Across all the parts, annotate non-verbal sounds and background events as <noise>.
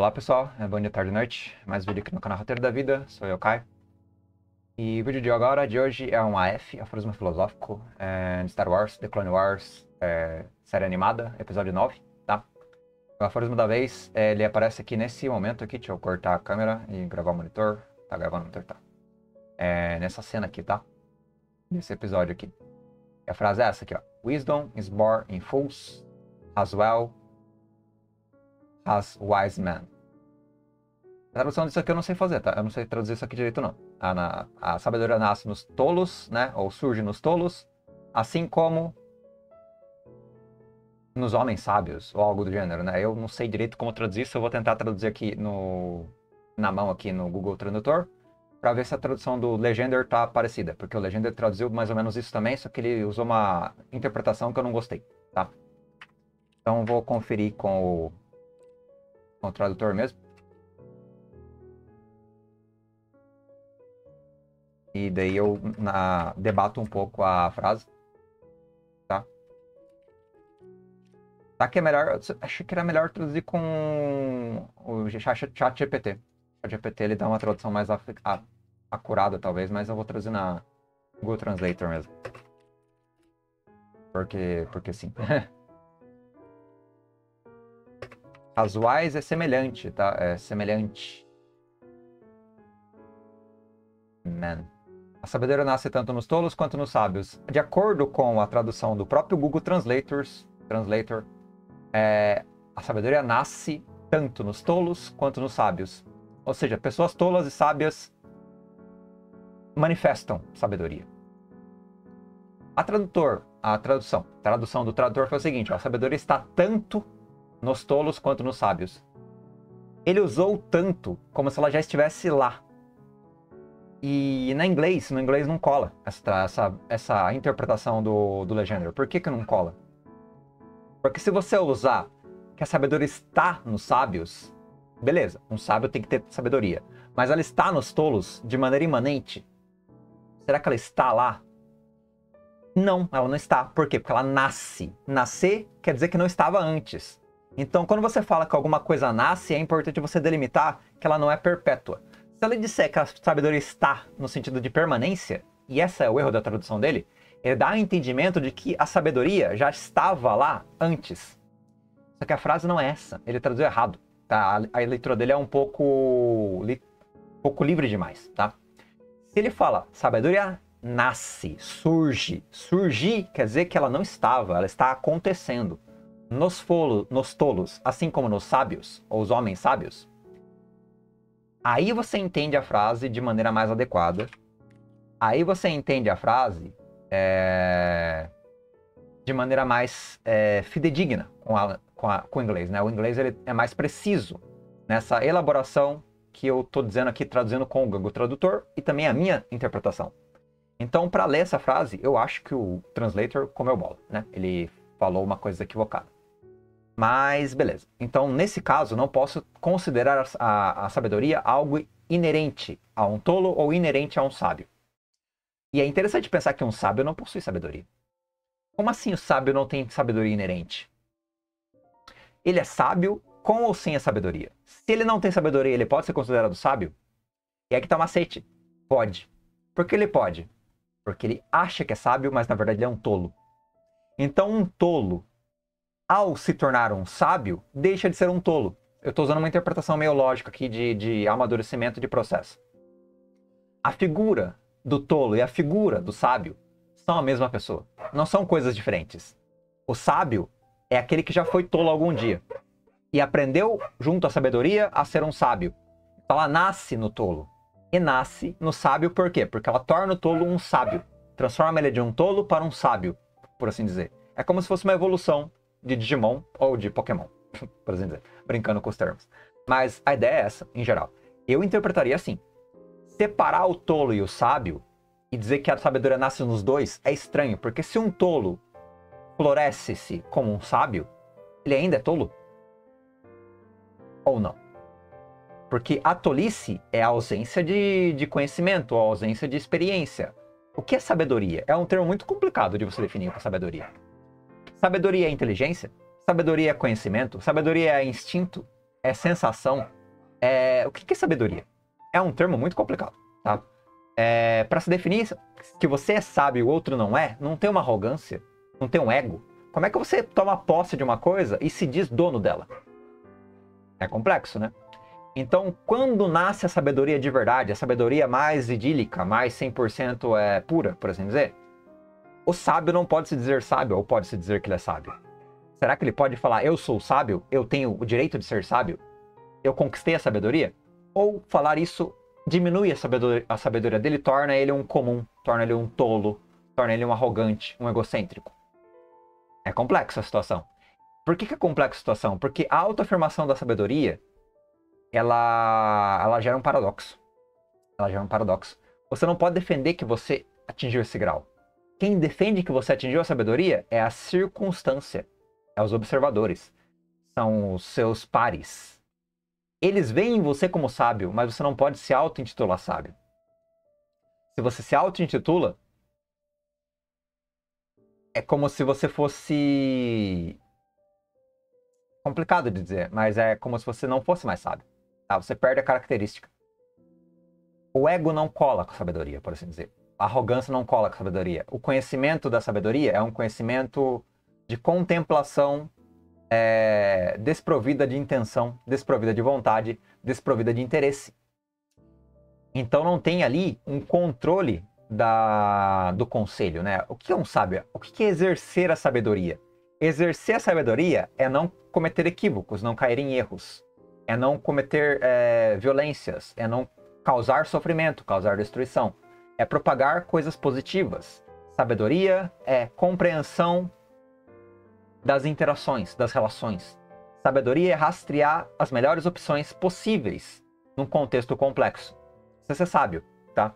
Olá pessoal, é bom dia, tarde e noite. Mais vídeo aqui no canal Roteiro da Vida, sou eu, Kai. E o vídeo de agora, de hoje, é um AF, Aforismo Filosófico, é, de Star Wars, The Clone Wars, é, série animada, episódio 9, tá? O aforismo da vez, é, ele aparece aqui nesse momento aqui, deixa eu cortar a câmera e gravar o monitor. Tá gravando o monitor, tá? É, nessa cena aqui, tá? Nesse episódio aqui. A frase é essa aqui, ó. Wisdom is born in fools, as well as wise men. A tradução disso aqui eu não sei fazer, tá? Eu não sei traduzir isso aqui direito, não. A, na, a sabedoria nasce nos tolos, né? Ou surge nos tolos, assim como nos homens sábios, ou algo do gênero, né? Eu não sei direito como traduzir isso, eu vou tentar traduzir aqui no, na mão aqui no Google Tradutor, para ver se a tradução do Legender tá parecida, porque o Legender traduziu mais ou menos isso também, só que ele usou uma interpretação que eu não gostei, tá? Então vou conferir com o, com o tradutor mesmo. E daí eu na, debato um pouco a frase. Tá? Tá que é melhor. Achei que era melhor traduzir com o chat, GPT. O chat GPT ele dá uma tradução mais acurada, talvez, mas eu vou traduzir na Google Translator mesmo. Porque, porque sim. <laughs> Casuais é semelhante, tá? É semelhante. Man. A sabedoria nasce tanto nos tolos quanto nos sábios. De acordo com a tradução do próprio Google Translators, Translator, é, a sabedoria nasce tanto nos tolos quanto nos sábios. Ou seja, pessoas tolas e sábias manifestam sabedoria. A tradutor, a tradução, a tradução do tradutor foi o seguinte: ó, a sabedoria está tanto nos tolos quanto nos sábios. Ele usou tanto como se ela já estivesse lá, e na inglês, no inglês não cola essa, essa, essa interpretação do, do Legender. Por que, que não cola? Porque se você usar que a sabedoria está nos sábios, beleza, um sábio tem que ter sabedoria. Mas ela está nos tolos de maneira imanente. Será que ela está lá? Não, ela não está. Por quê? Porque ela nasce. Nascer quer dizer que não estava antes. Então, quando você fala que alguma coisa nasce, é importante você delimitar que ela não é perpétua. Se ele disser que a sabedoria está no sentido de permanência, e esse é o erro da tradução dele, ele dá o entendimento de que a sabedoria já estava lá antes. Só que a frase não é essa, ele traduziu errado. Tá? A, leitura dele é um pouco, li, um pouco livre demais. Tá? Se ele fala sabedoria nasce, surge, surgir quer dizer que ela não estava, ela está acontecendo. Nos, folo, nos tolos, assim como nos sábios, ou os homens sábios, Aí você entende a frase de maneira mais adequada. Aí você entende a frase é, de maneira mais é, fidedigna com, a, com, a, com, o inglês. Né? O inglês ele é mais preciso nessa elaboração que eu estou dizendo aqui, traduzindo com o Google Tradutor e também a minha interpretação. Então, para ler essa frase, eu acho que o translator comeu bola. Né? Ele falou uma coisa equivocada. Mas beleza. Então, nesse caso, não posso considerar a, a, sabedoria algo inerente a um tolo ou inerente a um sábio. E é interessante pensar que um sábio não possui sabedoria. Como assim o sábio não tem sabedoria inerente? Ele é sábio com ou sem a sabedoria? Se ele não tem sabedoria, ele pode ser considerado sábio? E aqui tá o macete. Pode. Por que ele pode? Porque ele acha que é sábio, mas na verdade ele é um tolo. Então, um tolo ao se tornar um sábio, deixa de ser um tolo. Eu estou usando uma interpretação meio lógica aqui de, de amadurecimento de processo. A figura do tolo e a figura do sábio são a mesma pessoa. Não são coisas diferentes. O sábio é aquele que já foi tolo algum dia e aprendeu, junto à sabedoria, a ser um sábio. Então ela nasce no tolo e nasce no sábio por quê? Porque ela torna o tolo um sábio. Transforma ele de um tolo para um sábio, por assim dizer. É como se fosse uma evolução de Digimon ou de Pokémon, <laughs> por assim dizer, brincando com os termos. Mas a ideia é essa, em geral. Eu interpretaria assim: separar o tolo e o sábio e dizer que a sabedoria nasce nos dois é estranho, porque se um tolo floresce-se como um sábio, ele ainda é tolo? Ou não? Porque a tolice é a ausência de, de conhecimento, a ausência de experiência. O que é sabedoria? É um termo muito complicado de você definir para sabedoria. Sabedoria é inteligência? Sabedoria é conhecimento? Sabedoria é instinto? é sensação. É... O que é sabedoria? É um termo muito complicado, tá? É... Para se definir que você é sábio e o outro não é, não tem uma arrogância, não tem um ego. Como é que você toma posse de uma coisa e se diz dono dela? É complexo, né? Então, quando nasce a sabedoria de verdade, a sabedoria mais idílica, mais 100% é pura, por assim dizer, o sábio não pode se dizer sábio ou pode se dizer que ele é sábio. Será que ele pode falar, eu sou sábio, eu tenho o direito de ser sábio, eu conquistei a sabedoria? Ou falar isso diminui a sabedoria, a sabedoria dele, torna ele um comum, torna ele um tolo, torna ele um arrogante, um egocêntrico? É complexa a situação. Por que, que é complexa a situação? Porque a autoafirmação da sabedoria ela, ela gera um paradoxo. Ela gera um paradoxo. Você não pode defender que você atingiu esse grau. Quem defende que você atingiu a sabedoria é a circunstância, é os observadores, são os seus pares. Eles veem você como sábio, mas você não pode se auto-intitular sábio. Se você se auto-intitula, é como se você fosse. Complicado de dizer, mas é como se você não fosse mais sábio. Tá? Você perde a característica. O ego não cola com a sabedoria, por assim dizer. Arrogância não cola com a sabedoria. O conhecimento da sabedoria é um conhecimento de contemplação é, desprovida de intenção, desprovida de vontade, desprovida de interesse. Então não tem ali um controle da, do conselho, né? O que é um sábio? O que é exercer a sabedoria? Exercer a sabedoria é não cometer equívocos, não cair em erros é não cometer é, violências, é não causar sofrimento, causar destruição, é propagar coisas positivas. Sabedoria é compreensão das interações, das relações. Sabedoria é rastrear as melhores opções possíveis num contexto complexo. Isso é sábio, tá?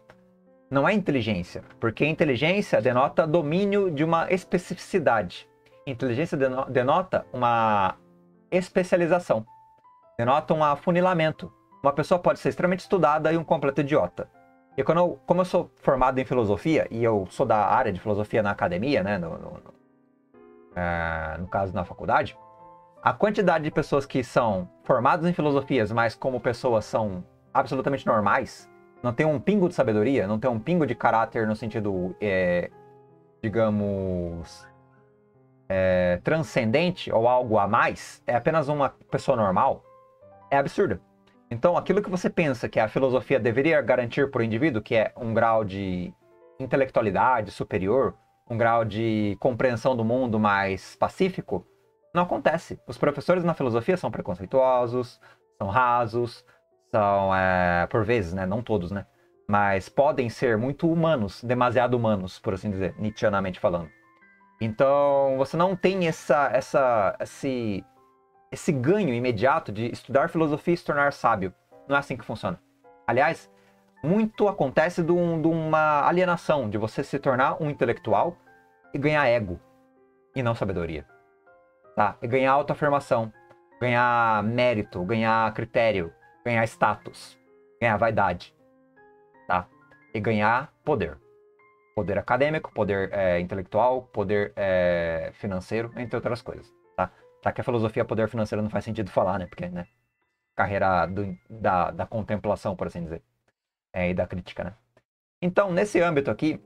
Não é inteligência, porque inteligência denota domínio de uma especificidade. Inteligência denota uma especialização denota um afunilamento. Uma pessoa pode ser extremamente estudada e um completo idiota. E quando eu, como eu sou formado em filosofia, e eu sou da área de filosofia na academia, né, no, no, no, é, no caso na faculdade, a quantidade de pessoas que são formadas em filosofias, mas como pessoas são absolutamente normais, não tem um pingo de sabedoria, não tem um pingo de caráter no sentido, é, digamos, é, transcendente ou algo a mais, é apenas uma pessoa normal, é absurda. Então, aquilo que você pensa que a filosofia deveria garantir para o indivíduo, que é um grau de intelectualidade superior, um grau de compreensão do mundo mais pacífico, não acontece. Os professores na filosofia são preconceituosos, são rasos, são, é, por vezes, né, não todos, né, mas podem ser muito humanos, demasiado humanos, por assim dizer, nietzscheanamente falando. Então, você não tem essa, essa, esse esse ganho imediato de estudar filosofia e se tornar sábio. Não é assim que funciona. Aliás, muito acontece de, um, de uma alienação, de você se tornar um intelectual e ganhar ego e não sabedoria. Tá? E ganhar autoafirmação, ganhar mérito, ganhar critério, ganhar status, ganhar vaidade. Tá? E ganhar poder. Poder acadêmico, poder é, intelectual, poder é, financeiro, entre outras coisas. Já que a filosofia poder financeiro não faz sentido falar, né? Porque, né? Carreira do, da, da contemplação, por assim dizer. É, e da crítica, né? Então, nesse âmbito aqui,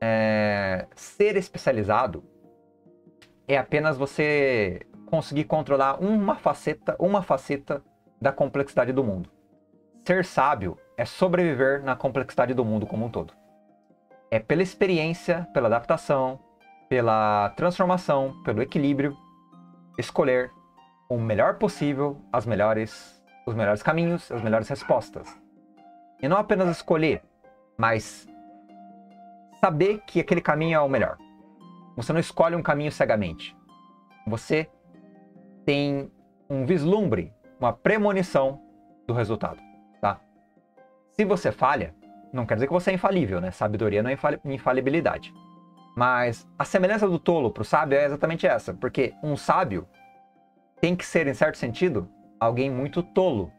é, ser especializado é apenas você conseguir controlar uma faceta, uma faceta da complexidade do mundo. Ser sábio é sobreviver na complexidade do mundo como um todo. É pela experiência, pela adaptação, pela transformação, pelo equilíbrio escolher o melhor possível, as melhores, os melhores caminhos, as melhores respostas. E não apenas escolher, mas saber que aquele caminho é o melhor. Você não escolhe um caminho cegamente. Você tem um vislumbre, uma premonição do resultado, tá? Se você falha, não quer dizer que você é infalível, né? Sabedoria não é infalibilidade. Mas a semelhança do tolo para o sábio é exatamente essa, porque um sábio tem que ser, em certo sentido, alguém muito tolo,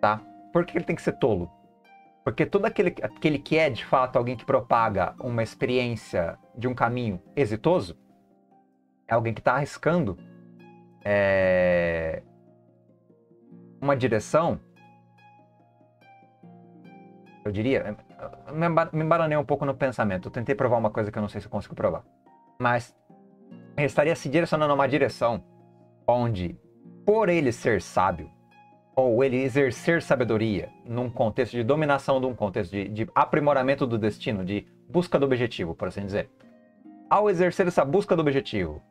tá? Por que ele tem que ser tolo? Porque todo aquele, aquele que é, de fato, alguém que propaga uma experiência de um caminho exitoso, é alguém que está arriscando é, uma direção. Eu diria. Me embaranei um pouco no pensamento. Eu tentei provar uma coisa que eu não sei se eu consigo provar. Mas estaria se direcionando a uma direção onde, por ele ser sábio, ou ele exercer sabedoria num contexto de dominação de um contexto de, de aprimoramento do destino, de busca do objetivo, por assim dizer. Ao exercer essa busca do objetivo,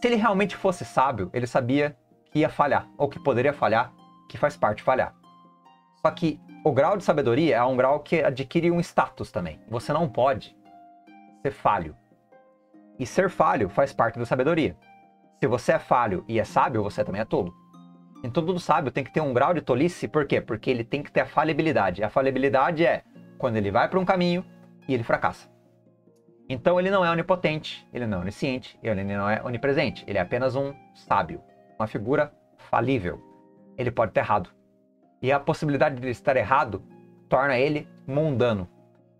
se ele realmente fosse sábio, ele sabia que ia falhar, ou que poderia falhar, que faz parte falhar. Só que o grau de sabedoria é um grau que adquire um status também. Você não pode ser falho. E ser falho faz parte da sabedoria. Se você é falho e é sábio, você também é tolo. Então todo sábio tem que ter um grau de tolice, por quê? Porque ele tem que ter a falibilidade. A falibilidade é quando ele vai para um caminho e ele fracassa. Então ele não é onipotente, ele não é onisciente, ele não é onipresente. Ele é apenas um sábio, uma figura falível. Ele pode ter errado. E a possibilidade de ele estar errado torna ele mundano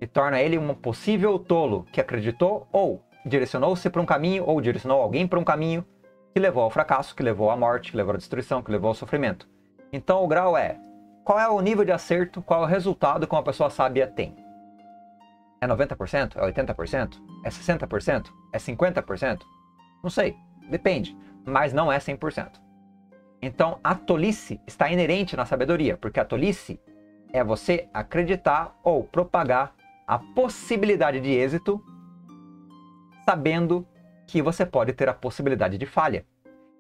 e torna ele um possível tolo que acreditou ou direcionou-se para um caminho ou direcionou alguém para um caminho que levou ao fracasso, que levou à morte, que levou à destruição, que levou ao sofrimento. Então o grau é qual é o nível de acerto, qual é o resultado que uma pessoa sábia tem. É 90%? É 80%? É 60%? É 50%? Não sei, depende, mas não é 100%. Então a tolice está inerente na sabedoria, porque a tolice é você acreditar ou propagar a possibilidade de êxito sabendo que você pode ter a possibilidade de falha.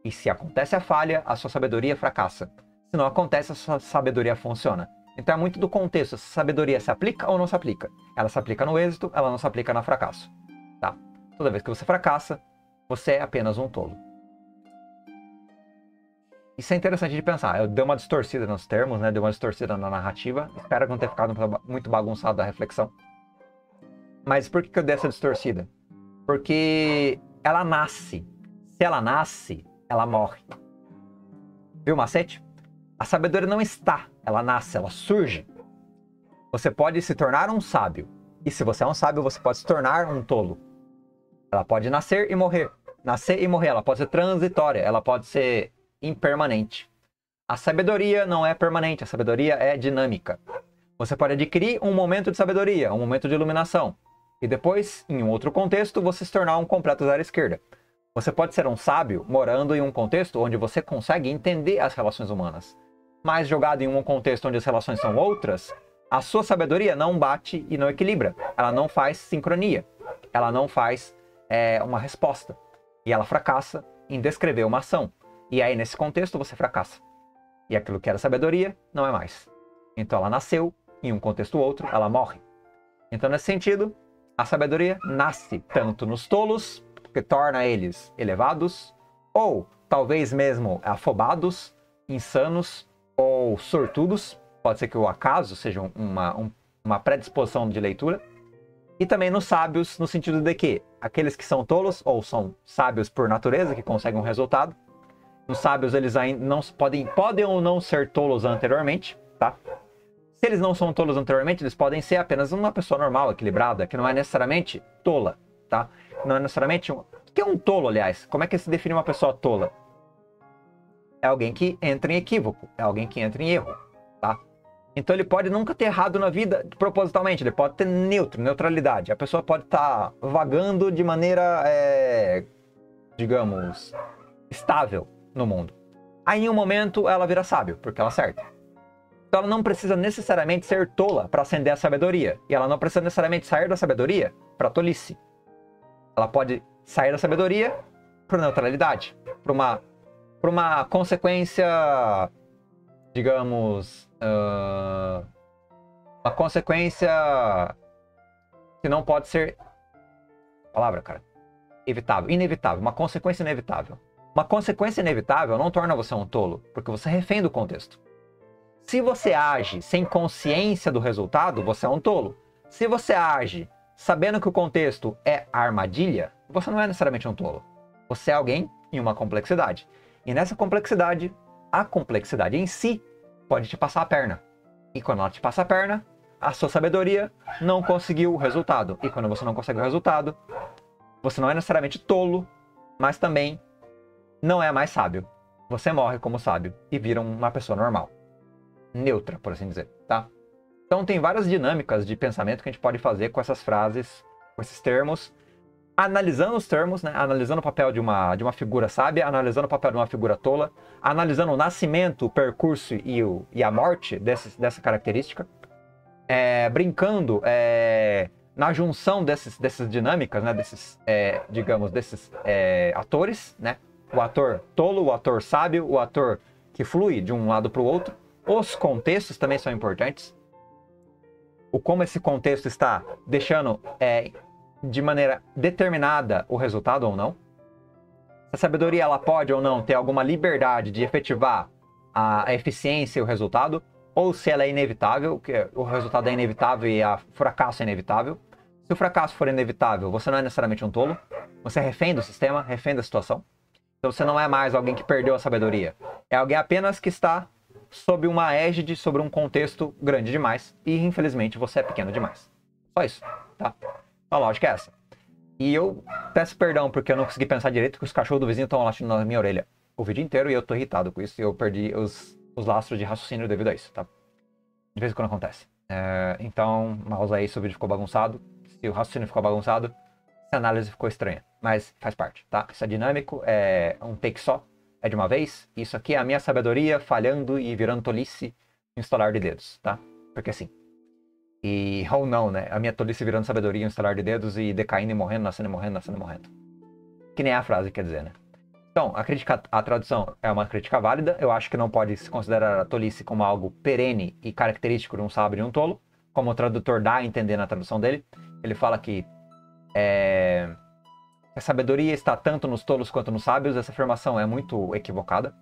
E se acontece a falha, a sua sabedoria fracassa. Se não acontece, a sua sabedoria funciona. Então é muito do contexto, se a sabedoria se aplica ou não se aplica. Ela se aplica no êxito, ela não se aplica no fracasso. Tá? Toda vez que você fracassa, você é apenas um tolo. Isso é interessante de pensar. Eu dei uma distorcida nos termos, né? Dei uma distorcida na narrativa. Espero não ter ficado muito bagunçado a reflexão. Mas por que eu dei essa distorcida? Porque ela nasce. Se ela nasce, ela morre. Viu macete? A sabedoria não está, ela nasce, ela surge. Você pode se tornar um sábio. E se você é um sábio, você pode se tornar um tolo. Ela pode nascer e morrer. Nascer e morrer. Ela pode ser transitória, ela pode ser impermanente. A sabedoria não é permanente, a sabedoria é dinâmica. Você pode adquirir um momento de sabedoria, um momento de iluminação e depois, em um outro contexto, você se tornar um completo zero esquerda. Você pode ser um sábio morando em um contexto onde você consegue entender as relações humanas, mas jogado em um contexto onde as relações são outras, a sua sabedoria não bate e não equilibra. Ela não faz sincronia. Ela não faz é, uma resposta. E ela fracassa em descrever uma ação. E aí, nesse contexto, você fracassa. E aquilo que era sabedoria não é mais. Então ela nasceu, em um contexto ou outro, ela morre. Então, nesse sentido, a sabedoria nasce tanto nos tolos, que torna eles elevados, ou talvez mesmo afobados, insanos ou sortudos. Pode ser que o acaso seja uma, um, uma predisposição de leitura. E também nos sábios, no sentido de que aqueles que são tolos, ou são sábios por natureza, que conseguem um resultado, os sábios eles ainda não podem, podem ou não ser tolos anteriormente, tá? Se eles não são tolos anteriormente, eles podem ser apenas uma pessoa normal, equilibrada, que não é necessariamente tola, tá? Não é necessariamente um... O que é um tolo, aliás? Como é que se define uma pessoa tola? É alguém que entra em equívoco, é alguém que entra em erro, tá? Então ele pode nunca ter errado na vida propositalmente, ele pode ter neutro, neutralidade. A pessoa pode estar tá vagando de maneira, é, digamos, estável no mundo. Aí em um momento ela vira sábio, porque ela acerta. Então ela não precisa necessariamente ser tola para ascender a sabedoria. E ela não precisa necessariamente sair da sabedoria para tolice. Ela pode sair da sabedoria para neutralidade, para uma, uma consequência, digamos, uh, uma consequência que não pode ser. Palavra, cara. Evitável, inevitável, uma consequência inevitável. Uma consequência inevitável não torna você um tolo, porque você é refém do contexto. Se você age sem consciência do resultado, você é um tolo. Se você age sabendo que o contexto é armadilha, você não é necessariamente um tolo. Você é alguém em uma complexidade. E nessa complexidade, a complexidade em si pode te passar a perna. E quando ela te passa a perna, a sua sabedoria não conseguiu o resultado. E quando você não consegue o resultado, você não é necessariamente tolo, mas também não é mais sábio. você morre como sábio e vira uma pessoa normal. Neutra, por assim dizer, tá? Então tem várias dinâmicas de pensamento que a gente pode fazer com essas frases, com esses termos, analisando os termos, né? analisando o papel de uma, de uma figura sábia, analisando o papel de uma figura tola, analisando o nascimento, o percurso e, o, e a morte desse, dessa característica, é, brincando é, na junção desses, dessas dinâmicas, né? desses, é, digamos, desses é, atores, né? O ator tolo, o ator sábio, o ator que flui de um lado para o outro. Os contextos também são importantes o como esse contexto está deixando é, de maneira determinada o resultado ou não. A sabedoria ela pode ou não ter alguma liberdade de efetivar a, a eficiência e o resultado, ou se ela é inevitável, que o resultado é inevitável e o fracasso é inevitável. Se o fracasso for inevitável, você não é necessariamente um tolo, você é refém do sistema, refém da situação. Então você não é mais alguém que perdeu a sabedoria. É alguém apenas que está sob uma égide, sobre um contexto grande demais e infelizmente você é pequeno demais. Só isso, tá? A lógica é essa. E eu peço perdão porque eu não consegui pensar direito que os cachorros do vizinho estão latindo na minha orelha o vídeo inteiro e eu tô irritado com isso e eu perdi os, os lastros de raciocínio devido a isso, tá? De vez em quando acontece. É, então, mouse aí, se o vídeo ficou bagunçado, se o raciocínio ficou bagunçado, se a análise ficou estranha, mas faz parte, tá? Isso é dinâmico, é um take só, é de uma vez. Isso aqui é a minha sabedoria falhando e virando tolice em instalar de dedos, tá? Porque assim. E ou não, né? A minha tolice virando sabedoria em instalar de dedos e decaindo e morrendo, nascendo e morrendo, nascendo e morrendo. Que nem a frase quer dizer, né? Então, a crítica à tradução é uma crítica válida. Eu acho que não pode se considerar a tolice como algo perene e característico de um sábio e um tolo, como o tradutor dá a entender na tradução dele. Ele fala que é, a sabedoria está tanto nos tolos quanto nos sábios, essa afirmação é muito equivocada.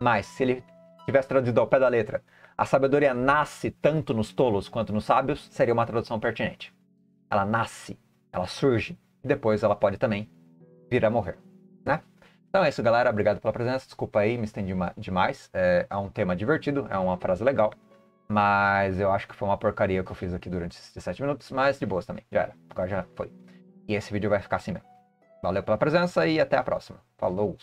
Mas, se ele tivesse traduzido ao pé da letra, a sabedoria nasce tanto nos tolos quanto nos sábios, seria uma tradução pertinente. Ela nasce, ela surge, e depois ela pode também vir a morrer, né? Então é isso, galera. Obrigado pela presença. Desculpa aí, me estendi demais. É, é um tema divertido, é uma frase legal. Mas eu acho que foi uma porcaria que eu fiz aqui durante esses 17 minutos. Mas de boas também, já era. Já foi. E esse vídeo vai ficar assim mesmo. Valeu pela presença e até a próxima. Falou!